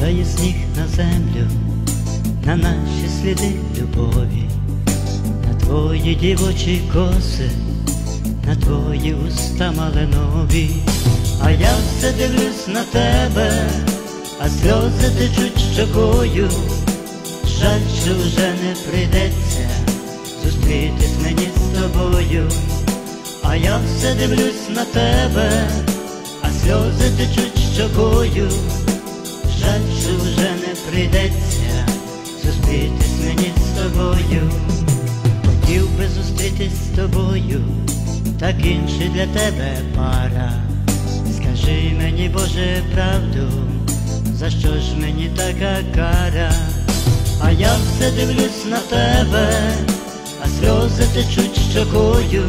Падає сніг на землю, на наші сліди любові, на твої дівочі коси, на твої уста маленові, а я все дивлюсь на тебе, а сльози течуть щокою, жаль, що вже не прийдеться зустрітись мені з тобою, а я все дивлюсь на тебе, а сльози течуть щокою. Жаль, що вже не прийдеться зустрітись мені з тобою. Хотів би зустрітись з тобою, так інший для тебе пара. Скажи мені, Боже, правду, за що ж мені така кара? А я все дивлюсь на тебе, а сльози течуть щокою.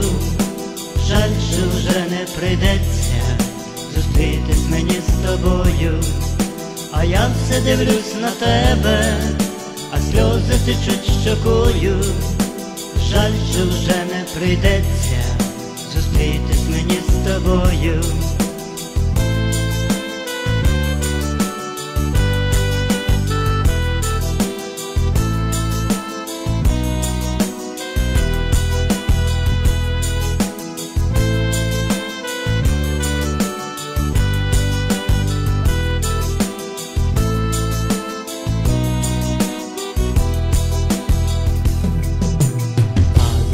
Жаль, що вже не прийдеться зустрітись мені з тобою. А я все дивлюсь на тебе, а сльози течуть щокою. Жаль, що вже не прийдеться зустрітись мені з тобою.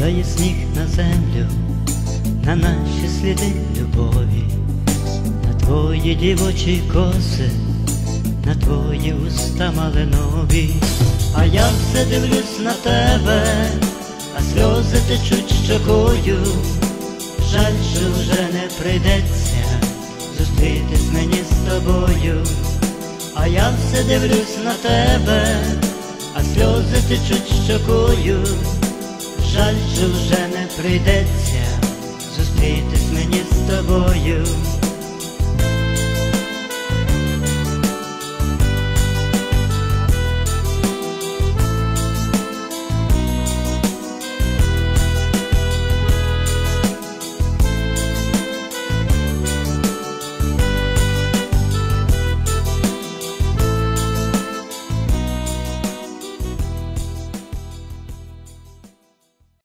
Падає сніг на землю, на наші сліди любові, на твої дівочі коси, на твої уста маленові, а я все дивлюсь на тебе, а сльози течуть щокою. Жаль, що вже не прийдеться зустрітись мені з тобою, а я все дивлюсь на тебе, а сльози течуть щокою. Жаль, що вже не прийдеться зустрітись мені з тобою.